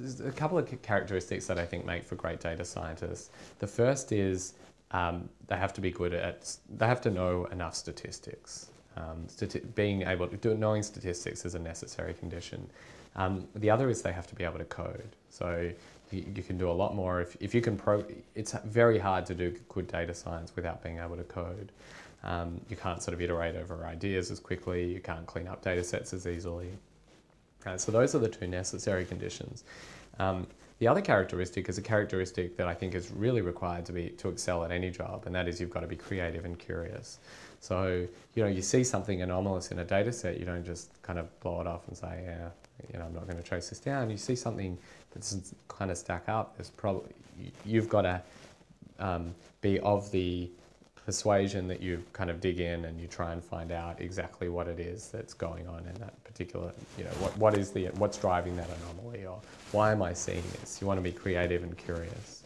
there's a couple of characteristics that I think make for great data scientists. The first is um, they have to be good at, they have to know enough statistics. Um, stati being able to knowing statistics is a necessary condition. Um, the other is they have to be able to code. So you, you can do a lot more if, if you can pro. It's very hard to do good data science without being able to code. Um, you can't sort of iterate over ideas as quickly. You can't clean up data sets as easily. So those are the two necessary conditions. Um, the other characteristic is a characteristic that I think is really required to be to excel at any job, and that is you've got to be creative and curious. So you know, you see something anomalous in a data set, you don't just kind of blow it off and say, yeah, you know, I'm not going to trace this down. You see something that's kind of stack up. There's probably you've got to um, be of the persuasion that you kind of dig in and you try and find out exactly what it is that's going on in that particular, you know, what, what is the, what's driving that anomaly or why am I seeing this? You want to be creative and curious.